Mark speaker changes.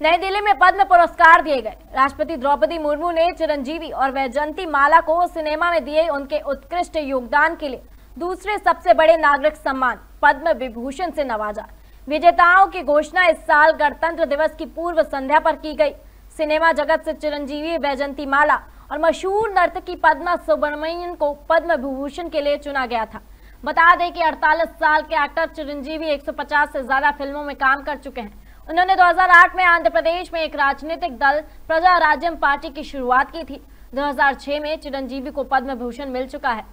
Speaker 1: नई दिल्ली में पद्म पुरस्कार दिए गए। राष्ट्रपति द्रौपदी मुर्मू ने चिरंजीवी और वैजंती माला को सिनेमा में दिए उनके उत्कृष्ट योगदान के लिए दूसरे सबसे बड़े नागरिक सम्मान, पद्म विभूषण से नवाजा। विजेताओं की घोषणा इस साल गणतंत्र दिवस की पूर्व संध्या पर की गई। सिनेमा जगत से चिरंजीवी वैजंती माला और मशहूर नर्तकी पद्मा सुब्रमण्यन को पद्म विभूषण के लिए चुना गया था। बता दें कि 48 साल के एक्टर चिरंजीवी 150 से ज़्यादा फ़िल्मों में काम कर चुके हैं। उन्होंने 2008 में आंध्र प्रदेश में एक राजनीतिक दल, प्रजा राज्यम पार्टी की शुरुआत की थी। 2006 में चिरंजीवी को पद्म भूषण मिल चुका है।